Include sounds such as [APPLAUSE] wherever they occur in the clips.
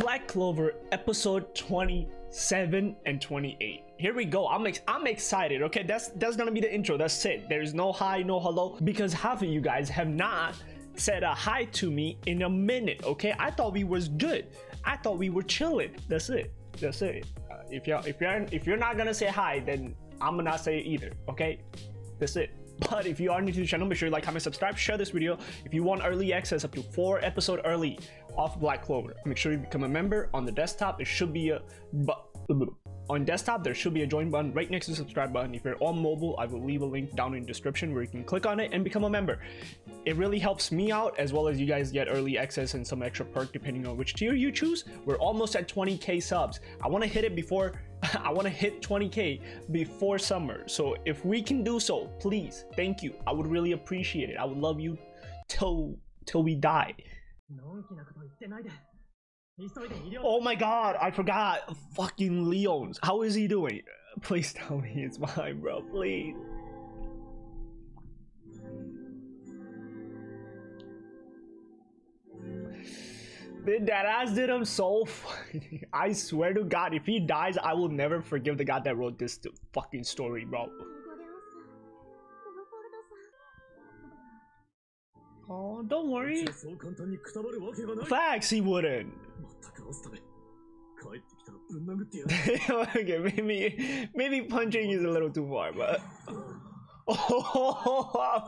Black Clover episode 27 and 28. Here we go. I'm ex- I'm excited. Okay, that's that's gonna be the intro. That's it. There's no hi, no hello because half of you guys have not said a hi to me in a minute. Okay, I thought we was good. I thought we were chilling. That's it. That's it. Uh, if you're if you're if you're not gonna say hi, then I'm gonna not say it either. Okay, that's it. But if you are new to the channel, make sure you like, comment, subscribe, share this video. If you want early access up to four episode early off Black Clover, make sure you become a member on the desktop. it should be a but on desktop there should be a join button right next to the subscribe button if you're on mobile i will leave a link down in the description where you can click on it and become a member it really helps me out as well as you guys get early access and some extra perk depending on which tier you choose we're almost at 20k subs i want to hit it before [LAUGHS] I want to hit 20k before summer. So if we can do so, please, thank you. I would really appreciate it. I would love you till till we die. Oh my god, I forgot. Fucking Leon's. How is he doing? Please tell me it's mine, bro. Please. That ass did him so funny. [LAUGHS] I swear to God, if he dies, I will never forgive the guy that wrote this fucking story, bro. Oh, don't worry. Facts, he wouldn't. [LAUGHS] okay, maybe maybe punching is a little too far, but. [LAUGHS] Oh, I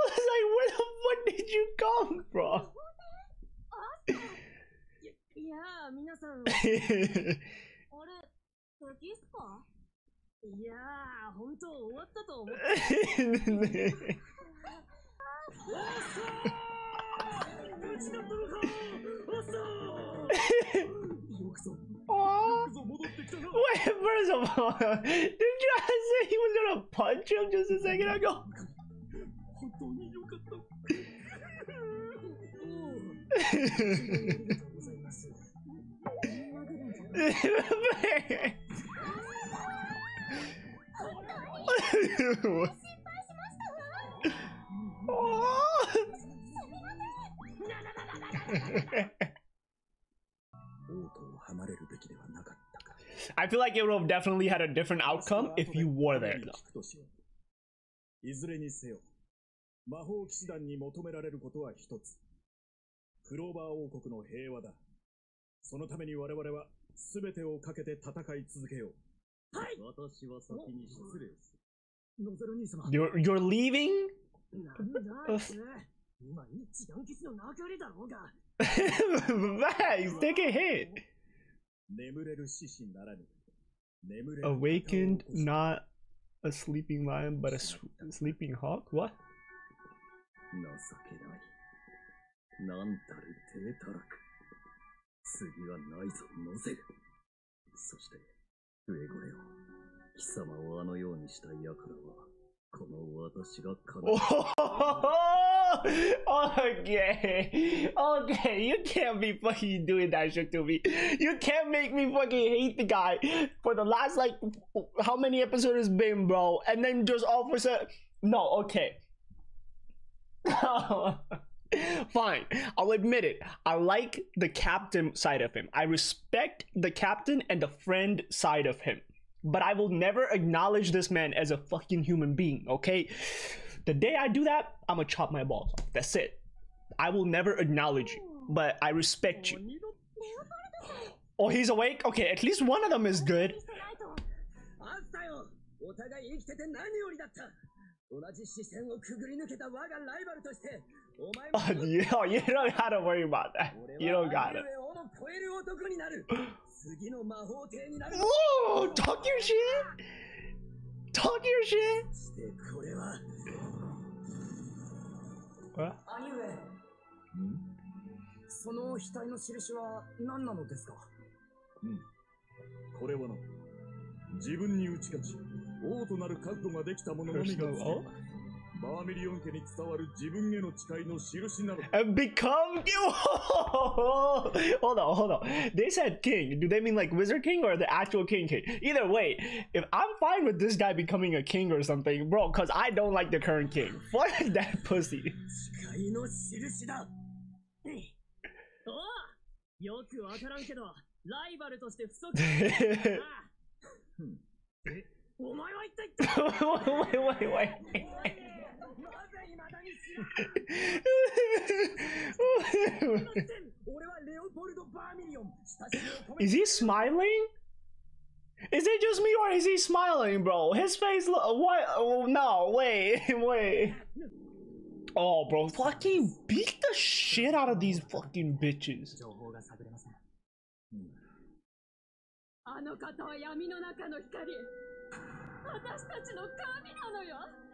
was like, where the fuck did you come from? [LAUGHS] いいやー、本当終わったと思って。無事だったのかおっさーよくぞ、よくぞ戻ってきたな Wait, first of all, did you guys say he was gonna punch him just a second ago? 本当によかった。おお、ありがとうございます。王都を離れ？るべきではなかったか。I feel like it would have definitely had a different outcome if you were there. 聞くとしよういずれにせよ、魔法騎士団に求められることは一つ。クローバー王国の平和だ。そのために我々は全てをかけて戦い続けよう。はい私は先に失礼する。You're, you're leaving? [LAUGHS] He's taking a hit. Awakened, not a sleeping lion, but a sleeping hawk? What? 情けない。なんたる低たらく。次はないぞ、ノゼル。そして、上ゴレオ。貴様をあのようにした輩は、この私が必ず Oh, okay, okay. You can't be fucking doing that shit to me. You can't make me fucking hate the guy for the last like how many episodes it's been, bro, and then just all of a sudden. No, okay. [LAUGHS] Fine, I'll admit it. I like the captain side of him. I respect the captain and the friend side of him. but I will never acknowledge this man as a fucking human being, okay? The day I do that, I'm gonna chop my balls off. That's it. I will never acknowledge you, but I respect you. Oh, he's awake? Okay, at least one of them is good. Oh, [LAUGHS] you, oh, you don't gotta worry about that. You don't gotta. 超える男になる次の魔法帝になる Whoa! Talk your shit! Talk your shit! そしてこれは What? 兄上その額の印は何なのですか？うん。これはな、自分に打ち勝ち、王となる覚悟ができた者のみが つけ Personal oath? バーミリオン家に伝わる自分への誓いの印なのだ。 And become [LAUGHS] hold on, hold on. They said king. Do they mean like wizard king or the actual king king? Either way, if I'm fine with this guy becoming a king or something, bro, because I don't like the current king. [LAUGHS] Fuck that pussy. 誓いの印だ おうよくわからんけど、ライバルとして不足 wait, え、お前は一体 wait, wait. なぜ [LAUGHS] is he smiling? Is it just me or is he smiling, bro? His face look what? Oh, no, wait, [LAUGHS] wait. Oh, bro, fucking beat the shit out of these fucking bitches. [LAUGHS]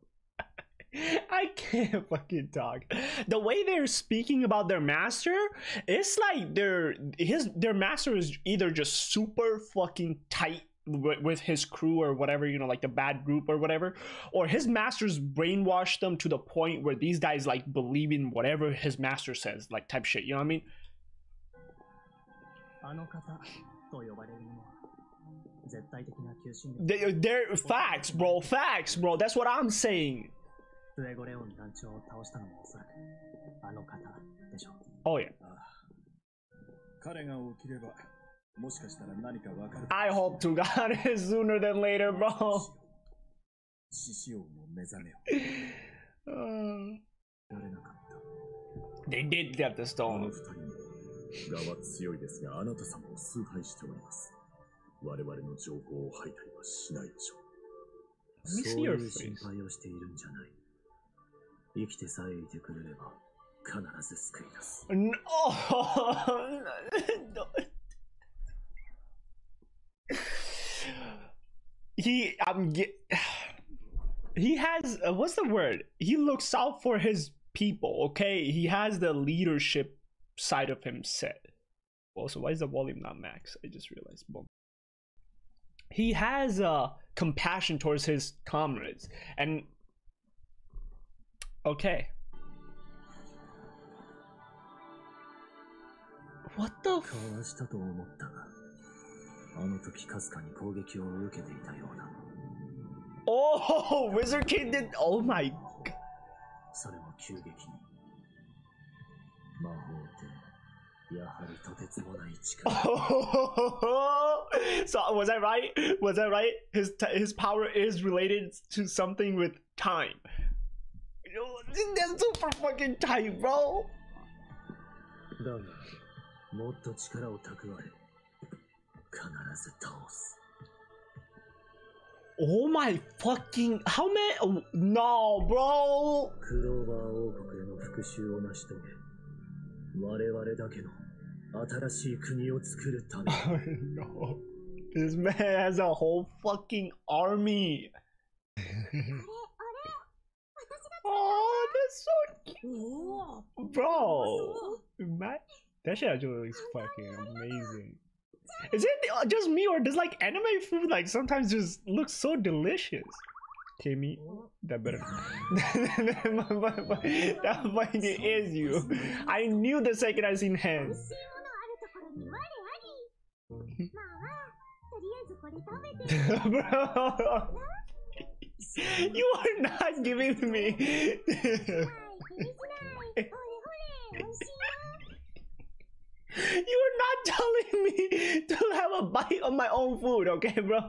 [LAUGHS] I can't fucking talk. The way they're speaking about their master, it's like their his their master is either just super fucking tight with, with his crew or whatever, you know, like the bad group or whatever, or his masters brainwashed them to the point where these guys like believe in whatever his master says, like type shit. You know what I mean? あの方と呼ばれるものは、絶対的な求心力。 [LAUGHS] They, they're facts, bro. Facts, bro. That's what I'm saying. フエゴレオン団長を倒したのもおそらく、あの方でしょう。Oh yeah. 彼が起きれば、もしかしたら何かわかる。I hope to God [LAUGHS] it's sooner than later, bro. 獅子王の目覚めを。Uh, られなかった。they did get the あの stone. 二人も、我は強いですが、あなた様を崇拝しております。我々の情報を吐いたりはしないでしょう。そういう心.配をしているんじゃない。生きてさえいてくれれば、必ず救い出す。 No. No. [LAUGHS] he I'm get [SIGHS] he has uh, what's the word he looks out for his people okay he has the leadership side of him set also why is the volume not max i just realized Boom. he has uh compassion towards his comrades and okay what the f- かわしたと思ったが、あの時かすかに攻撃を受けていたようだ。 oh [LAUGHS] wizard king did oh my それも急激に。魔法って、やはりとてつもない力。 so [LAUGHS] was I right? Was I right? His t- his power is related to something with time. Yo, That's super fucking tight, bro. だが、もっと力を蓄え、必ず倒す。 Oh my fucking how many? oh, no, bro. クローバー王国への復讐を成し遂げ、我々だけの新しい国を作るため Oh, no. [LAUGHS] This man has a whole fucking army. [LAUGHS] Oh, that's so cute, bro. My, that shit is fucking amazing. Is it uh, just me or does like anime food like sometimes just look so delicious? Kimmy, that better. [LAUGHS] that fucking is you. I knew the second I seen hands. [LAUGHS] Bro. [LAUGHS] [LAUGHS] you are not giving me. [LAUGHS] you are not telling me to have a bite of my own food, okay, bro? [LAUGHS]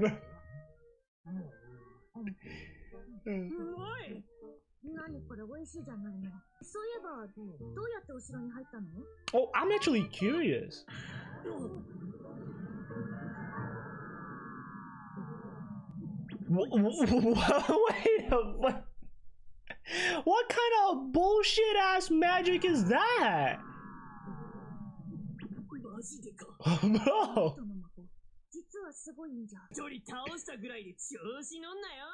bro. oh, I'm actually curious. Wait [LAUGHS] a what? What kind of bullshit ass magic is that? マジでか。 Bro. 人[LAUGHS] の魔法。実はすごいんじゃ。一人倒したぐらいで調子乗んなよ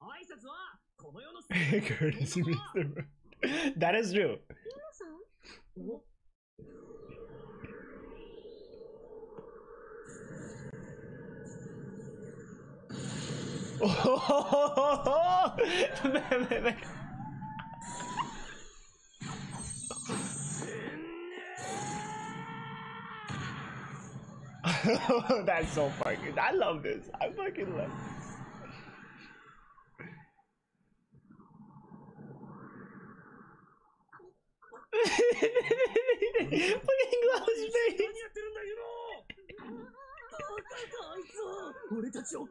挨拶は、この世の Courtesy, Mr. [LAUGHS] That is true. nej. [LAUGHS] That's so fucking. I love this. I fucking love. This. [LAUGHS] 俺たちを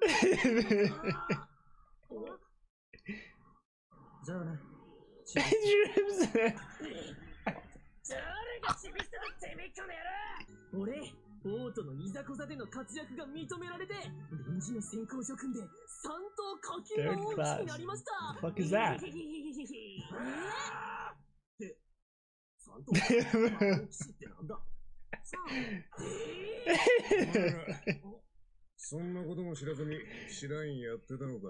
じゃあな。Dreams. 誰がチビしたのてめえこの野郎俺王都のいざこざでの活躍が認められて臨時の先行諸君で三等下級の王騎になりました。Fuck is that? で三等下級の王騎士ってなんださ [LAUGHS] そんなことも知らずに、知らんやってたのか。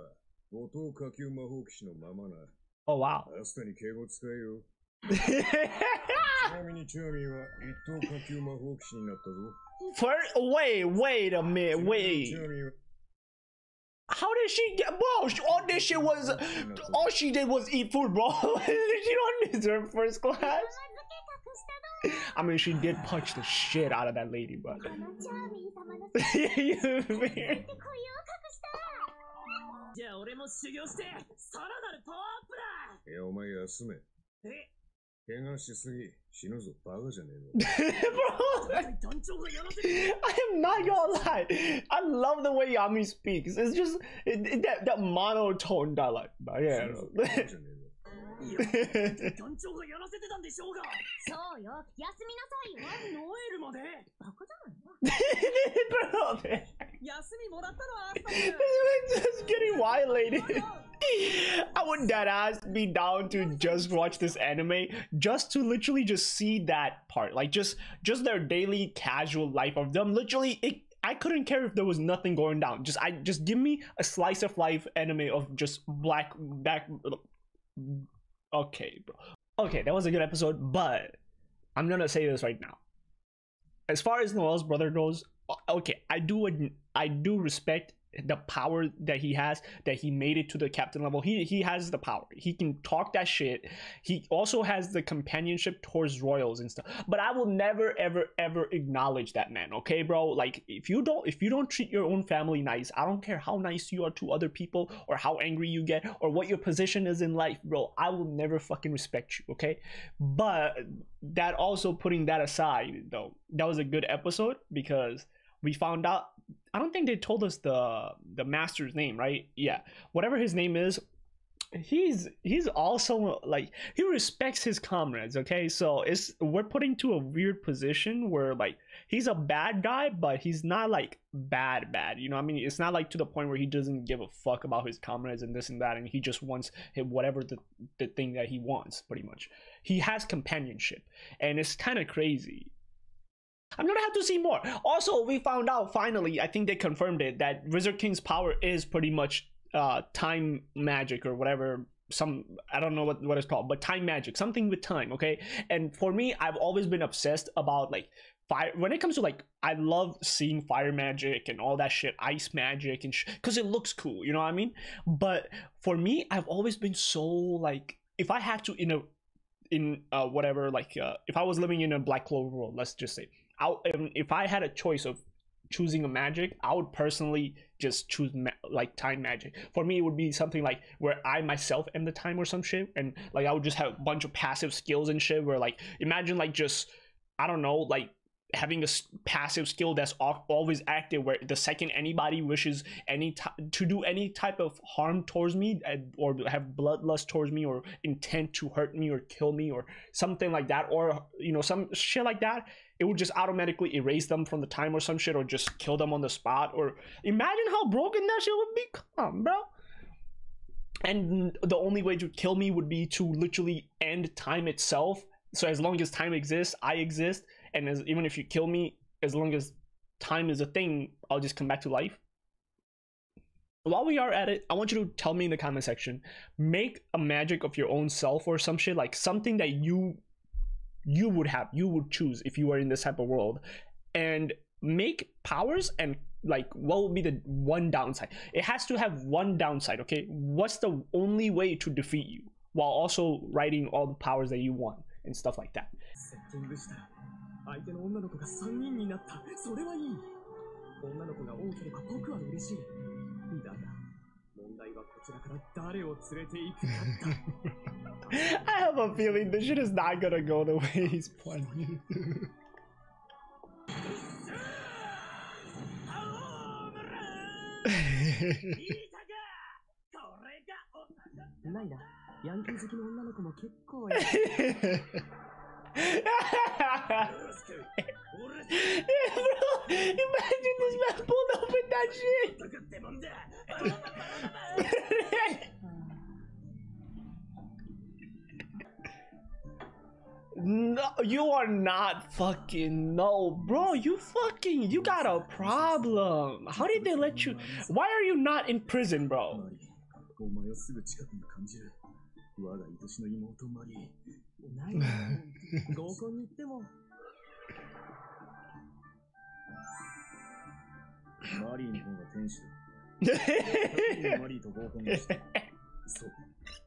五等下級魔法騎士のままな。oh wow. アスタに敬語使えよ。ちなみにチャーミーは一等下級魔法騎士になったぞ。First, wait, wait a minute, チ wait. How did she get? Bro, all this shit was. All she did was eat food, bro. she don't deserve first class. [LAUGHS] I mean, she did punch the shit out of that lady, but. Bro, I am not gonna lie. I love the way Yami speaks. It's just it, it, that that monotone dialect. But yeah. [LAUGHS] [LAUGHS] 死ぬぞバカじゃねえぞ。いや団長がやらせてたんでしょうがそうよ休みなさいよノエルまでバカじゃないの bro, man. 休みもらったのはあった just getting violated. [LAUGHS] I would dead ass be down to just watch this anime just to literally just see that part, like just just their daily casual life of them. Literally, it, I couldn't care if there was nothing going down. Just I just give me a slice of life anime of just black back. Okay, bro. Okay, that was a good episode, but I'm gonna say this right now. As far as Noel's brother goes, okay, I do I do respect the power that he has that he made it to the captain level. He he has the power. He can talk that shit. He also has the companionship towards royals and stuff. But i will never ever ever acknowledge that man okay bro? Like if you don't if you don't treat your own family nice i don't care how nice you are to other people or how angry you get or what your position is in life bro i will never fucking respect you okay? But that also putting that aside though that was a good episode because we found out I don't think they told us the the master's name, right? Yeah, whatever his name is, he's he's also like he respects his comrades. Okay, so it's we're putting to a weird position where like he's a bad guy, but he's not like bad bad. You know, I mean, it's not like to the point where he doesn't give a fuck about his comrades and this and that, and he just wants whatever the the thing that he wants. Pretty much, he has companionship, and it's kind of crazy. I'm gonna have to see more. Also, we found out finally, I think they confirmed it, that Wizard King's power is pretty much uh time magic or whatever. Some I don't know what, what it's called, but time magic, something with time, okay? And for me, I've always been obsessed about like fire when it comes to like I love seeing fire magic and all that shit, ice magic and because it looks cool, you know what I mean? But for me, I've always been so like if I had to in a in uh whatever like uh, if I was living in a Black Clover world, let's just say I, um, if I had a choice of choosing a magic, I would personally just choose like time magic. For me, it would be something like where I myself am the time or some shit, and like I would just have a bunch of passive skills and shit. Where like imagine like just I don't know like having a passive skill that's al- always active where the second anybody wishes any to do any type of harm towards me uh, or have bloodlust towards me or intent to hurt me or kill me or something like that or you know some shit like that it would just automatically erase them from the time or some shit or just kill them on the spot or imagine how broken that shit would become bro. And the only way to kill me would be to literally end time itself. So as long as time exists i exist. And as even if you kill me as long as time is a thing i'll just come back to life. While we are at it i want you to tell me in the comment section make a magic of your own self or some shit like something that you you would have you would choose if you were in this type of world and make powers and like what would be the one downside? It has to have one downside, okay? What's the only way to defeat you while also writing all the powers that you want and stuff like that? セッティングした相手の女の子が3人になったそれはいい女の子が多ければ僕は嬉しいだが 問題はこちらから誰を連れて行くかだ [LAUGHS] I have a feeling this shit is not gonna go the way he's planning it to. [LAUGHS] [LAUGHS] Bro, imagine this man pulled that shit. no, you are not fucking no, bro. You fucking, you got a problem. How did they let you? Why are you not in prison, bro? リーお前をすぐ近くに感じる我が愛しの妹マリーないな合コンに行ってもマリーの方が天使だ先にマリーと合コンをしたそう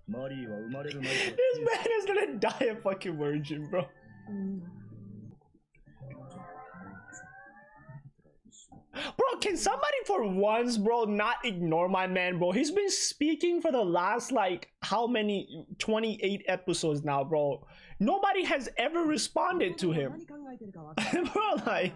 マリーは生まれる前から This man is gonna die a fucking virgin, bro. Bro, can somebody for once, bro, not ignore my man, bro? He's been speaking for the last like how many 28 episodes now, bro. Nobody has ever responded to him. [LAUGHS] bro, like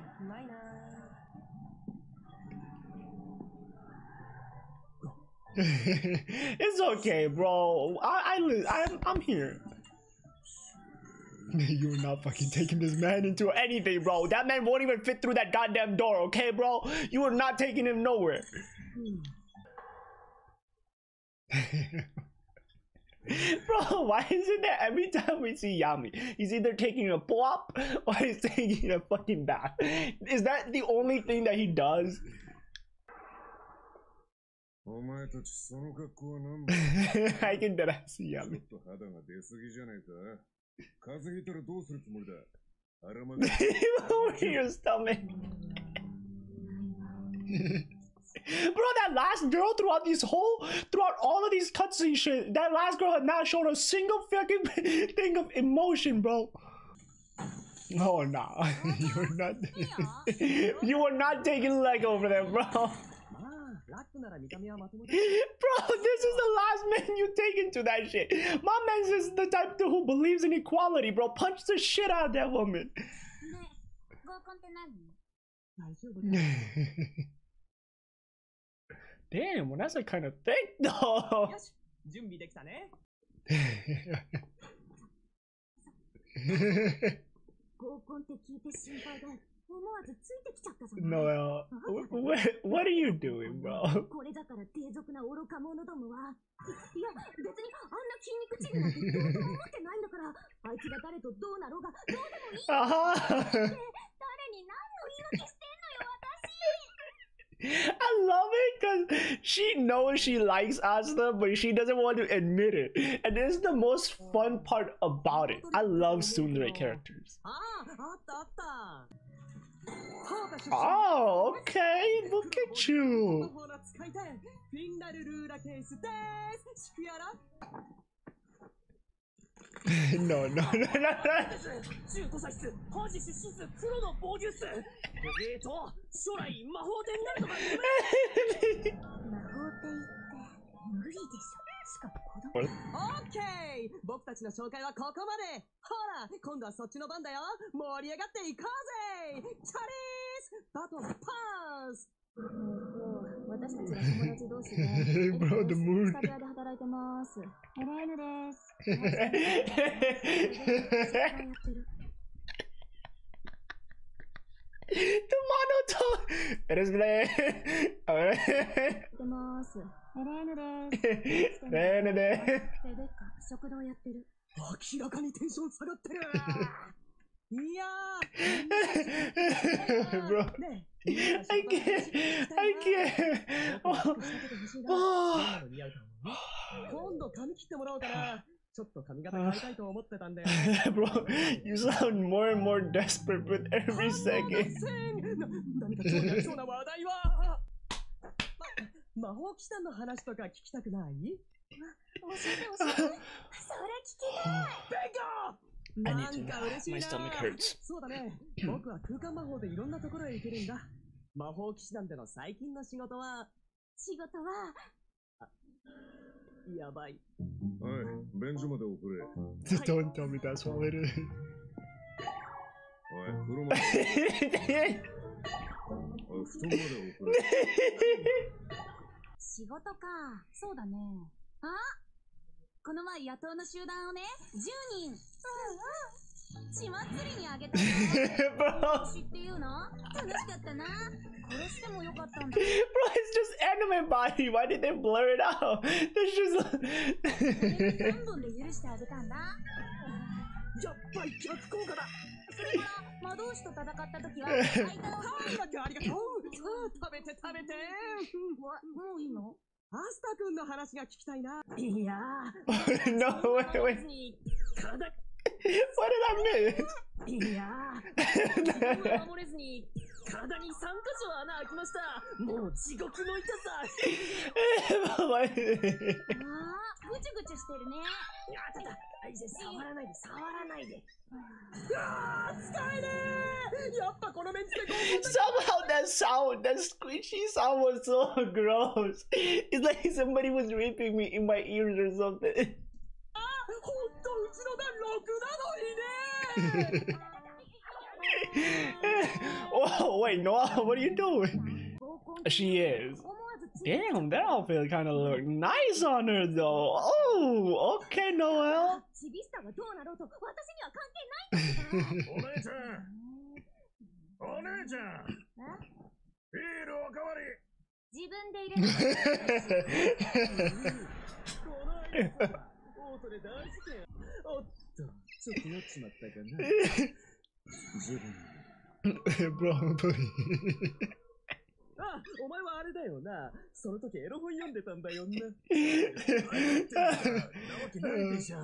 [LAUGHS] it's okay, bro. i i i'm, I'm here. [LAUGHS] You're not fucking taking this man into anything, bro. That man won't even fit through that goddamn door, okay, bro? You are not taking him nowhere. [LAUGHS] Bro, why is it that every time we see Yami, he's either taking a plop or he's [LAUGHS] taking a fucking bath? Is that the only thing that he does? [LAUGHS] I can bet I see Yami. Over your stomach. [LAUGHS] Bro, that last girl throughout this whole, throughout all of these cutscene shit, that last girl had not shown a single fucking [LAUGHS] thing of emotion, bro. No, nah. [LAUGHS] you were not. you are not taking leg over there, bro. Bro, this is the last man you take into that shit. My man's is the type to who believes in equality, bro. Punch the shit out of that woman. Damn, well, that's a kind of thing, [LAUGHS] though. よし準備できたね。[LAUGHS] 合コンって聞いて心配で思わずついてきちゃったじゃない no, uh, what, what are you doing, bro? [LAUGHS] これだから低俗な愚か者どもは。いいや別にあんな筋肉チビなんてどうとも思ってないんだから。あいつが誰とどうなろうがどうでもいい Uh-huh. 誰に何 [LAUGHS] I love it because she knows she likes Asta, but she doesn't want to admit it. And this is the most fun part about it. I love tsundere characters. Oh, okay. Look at you. [LAUGHS] ほら使いたいフィンナルルーラケースですシクヤラ no, no, no, no, no. 15歳室ハージ出身室プロの防御室えーと将来魔法天になるとか魔法って言って無理でしょしかも子供オッケー僕たちの紹介はここまでほら今度はそっちの番だよ盛り上がっていこうぜチャリースバトンパス私たちは友達同士で、[LAUGHS] えっと Bro, the mood. スタジオで働いてます。ヘレーヌです。やってる the monotone. Eres le. A ver. やってます。ヘレーヌです。Ven, ven. レベッカ、食堂やってる。明らかにテンション下がってるいや Bro. ー [LAUGHS] ねえ I can't. I can't. Oh. 今度髪切ってもらおうかなちょっと髪型変えたいと思ってたんだよ [LAUGHS] Bro, you sound more and more desperate with every second. な何か興味ありそうな話題は魔法騎士団の話とか聞きたくない？[LAUGHS] 教えて教えて。それ聞きたい。ベ need to- なんか嬉しいな my stomach hurts. そうだね。僕は空間魔法でいろんなところへ行けるんだ。[COUGHS] 魔法騎士団での最近の仕事は、仕事は、やばい。おい、便所まで送れ。Don't tell me that's what it is. おい、風呂まで。[LAUGHS] おい、布団まで送れ。仕事か。そうだね。あ？この前野党の集団をね、10人。うんうん。血祭りにあげたの。[LAUGHS] 知っていうの？楽しかったな。殺してもよかったんだ。bro, it's just anime body. Why did they blur it out? There's just. 3本で許してあげたんだ。やっぱり逆効果だそれから、魔導士と戦った時は、[LAUGHS] 間を。はい、だけありがとうさあ、食べて食べてわもういいの？アスタ君の話が聞きたいな。いや [LAUGHS] no, wait, ー、wait. に体、What did I miss? いやー、守れずに、体に3箇所穴開きました。もう地獄の痛さ。[LAUGHS] What- ああ、ぐちゅぐちゅしてるね。いや、ちょっと、触らないで、触らないで。Somehow that sound, that squishy sound was so [LAUGHS] gross. It's like somebody was ripping me in my ears or something. [LAUGHS] oh [LAUGHS] wait, Noel, what are you doing? She is. Damn, that outfit kind of look nice on her though. Oh, okay, Noel. [LAUGHS] Bro, please. [LAUGHS] あ、お前はあれだよな。その時エロ本読んでたんだよな。なわけないでしょ.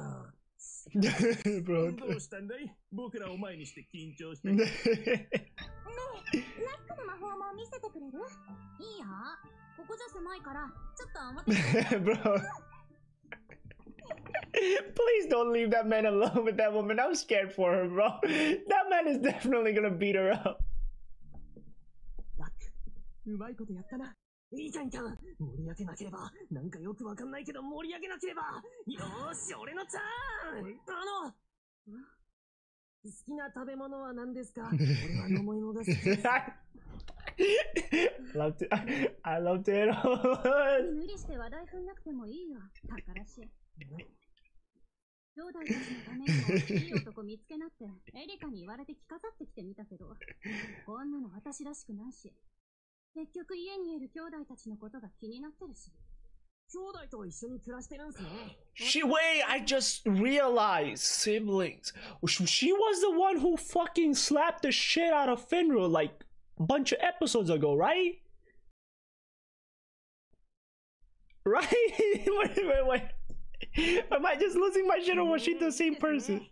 どうしたんだい僕らを前にして緊張して。ねえ、ラックの魔法も見せてくれるいいよ。ここじゃ狭いから、ちょっと表で。Bro. Please don't leave that man alone with that woman. I'm scared for her, bro. That man is definitely gonna beat her up. うまいことやったな。いいかんいかん。盛り上げなければ。なんかよくわかんないけど盛り上げなければ。よーし、俺のターンあの、好きな食べ物は何ですか？俺は飲み物が好きです。love to, I love to. 無理して話題振んなくてもいいよ。宝し。兄弟たちのためにもいい男見つけなって、エリカに言われて着飾ってきてみたけど、こんなの私らしくないし、結局家にいる兄弟たちのことが気になってるし。兄弟と一緒に暮らしてるんすね。 She wait, I just realized siblings. She she was the one who fucking slapped the shit out of Finra like a bunch of episodes ago, right? [LAUGHS] Right? wait, [LAUGHS] wait, wait. [LAUGHS] Am I just losing my shit or was she the same person?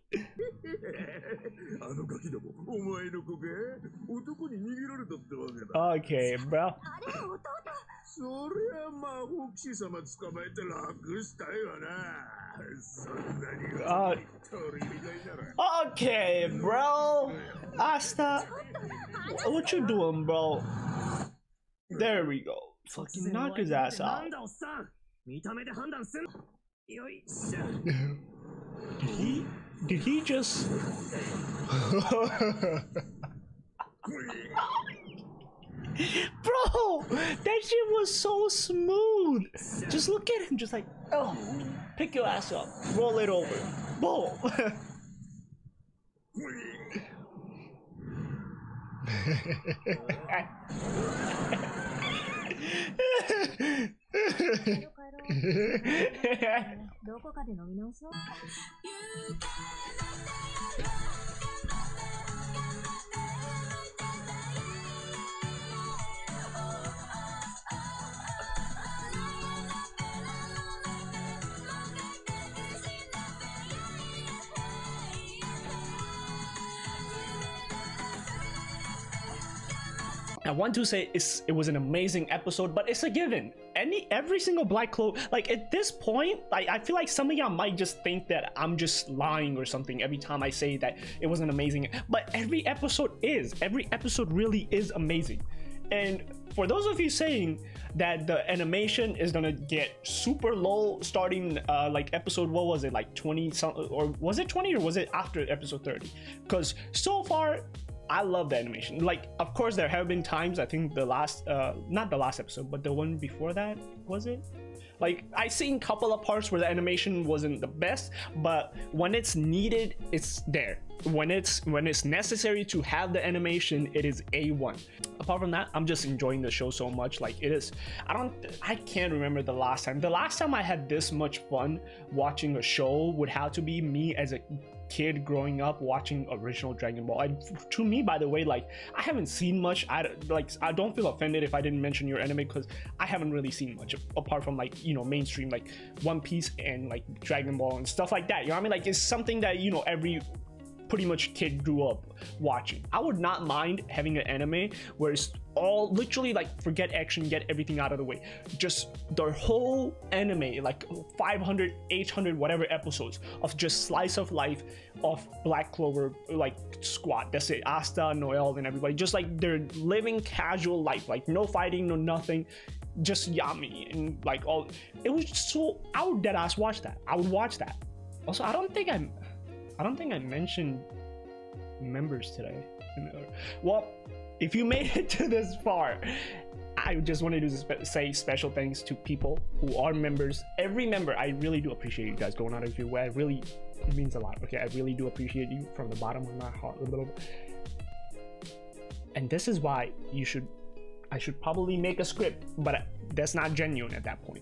okay, [LAUGHS] bro. Uh, okay, bro. Asta, what you doing, bro? There we go. Fucking knock his ass out. Yois. Did he? Did he just? [LAUGHS] Bro, that shit was so smooth. Just look at him, just like, oh, pick your ass up, roll it over, boom. [LAUGHS] [LAUGHS] どこかで飲み直そう。Want to say it's, it was an amazing episode, but it's a given. any every single Black Clover. Like at this point, like I feel like some of y'all might just think that I'm just lying or something every time I say that it wasn't amazing. But every episode is. Every episode really is amazing. And for those of you saying that the animation is gonna get super low starting uh, like episode what was it like 20 something or was it 20 or was it after episode 30 because so far I love the animation. Like, of course, there have been times. I think the last, uh, not the last episode, but the one before that was it. Like, I seen a couple of parts where the animation wasn't the best, but when it's needed, it's there. When it's when it's necessary to have the animation, it is a1. Apart from that, I'm just enjoying the show so much. Like, it is. I don't. I can't remember the last time. The last time I had this much fun watching a show would have to be me as a kid growing up watching original Dragon Ball. To me, by the way, like I haven't seen much. I like I don't feel offended if I didn't mention your anime because I haven't really seen much apart from like you know mainstream like One Piece and like Dragon Ball and stuff like that. You know what I mean? Like it's something that you know every pretty much kid grew up watching. I would not mind having an anime where it's all literally like forget action, get everything out of the way. Just the whole anime, like 500, 800, whatever episodes of just slice of life of Black Clover, like squad. That's it. Asta, Noel, and everybody. Just like they're living casual life, like no fighting, no nothing just Yami and like all it was so I would dead ass watch that. I would watch that. Also, I don't think I'm I don't think I mentioned members today. Well, if you made it to this far, I just wanted to say special thanks to people who are members. Every member, I really do appreciate you guys going out of your way. I really, it means a lot. Okay, I really do appreciate you from the bottom of my heart. A little. And this is why you should, I should probably make a script, but that's not genuine at that point.